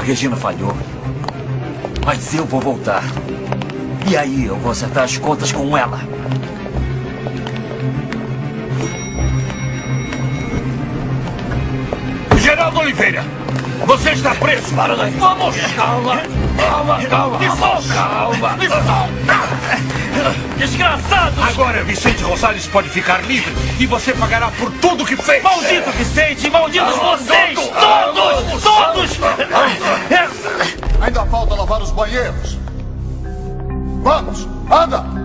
A Regina falhou. Mas eu vou voltar. E aí eu vou acertar as contas com ela. Geraldo Oliveira, você está preso. Para daí. Vamos. Calma, calma, calma. Me solta. Calma. Me solta. Desgraçados! Agora Vicente Rosales pode ficar livre e você pagará por tudo que fez. Maldito Vicente! Malditos vocês! Todos! Lavar os banheiros. Vamos, anda!